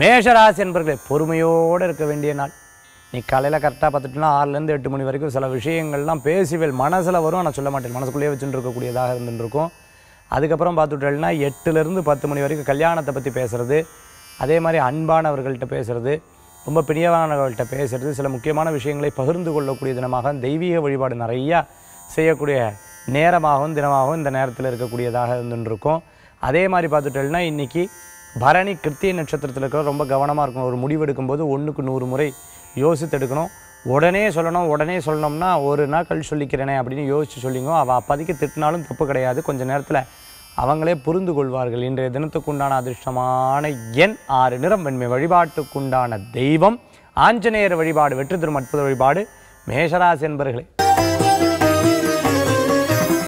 மேஷராசி என்பர்களே பொறுமையோடு இருக்க வேண்டிய நாள். நீ காலையில் கரெக்டாக பார்த்துட்டுனா ஆறுலேருந்து எட்டு மணி வரைக்கும் சில விஷயங்கள்லாம் பேசிவேல். மனசில் வரும் ஆனால் சொல்ல மாட்டேன். மனசுக்குள்ளேயே வச்சுட்டு இருக்கக்கூடியதாக இருந்துருக்கும். அதுக்கப்புறம் பார்த்துட்டேன்னா எட்டுலேருந்து பத்து மணி வரைக்கும் கல்யாணத்தை பற்றி பேசுகிறது அதே மாதிரி அன்பானவர்கள்ட்ட பேசுகிறது ரொம்ப பிரியமானவர்கள்ட்ட பேசுகிறது சில முக்கியமான விஷயங்களை பகிர்ந்து கொள்ளக்கூடிய தினமாக தெய்வீக வழிபாடு நிறையா செய்யக்கூடிய நேரமாகவும் தினமாகவும் இந்த நேரத்தில் இருக்கக்கூடியதாக இருந்துருக்கும். அதே மாதிரி பார்த்துட்டோம்னா இன்றைக்கி பரணி கிருத்திய நட்சத்திரத்தில் இருக்கிற ரொம்ப கவனமாக இருக்கணும். ஒரு முடிவு எடுக்கும்போது ஒன்றுக்கு நூறு முறை யோசித்து எடுக்கணும். உடனே சொல்லணும் உடனே சொல்லணும்னா ஒரு நாள் கழிச்சு சொல்லிக்கிறேனே அப்படின்னு யோசித்து சொல்லிங்க அவள் அப்போதைக்கு திட்டினாலும் தப்பு கிடையாது. கொஞ்ச நேரத்தில் அவங்களே புரிந்து கொள்வார்கள். இன்றைய தினத்துக்குண்டான அதிர்ஷ்டமான எண் ஆறு. நிறம் வெண்மை வழிபாட்டுக்குண்டான தெய்வம். ஆஞ்சநேயர் வழிபாடு வெற்றி தரும் அற்புத வழிபாடு மேஷராசி என்பர்களே.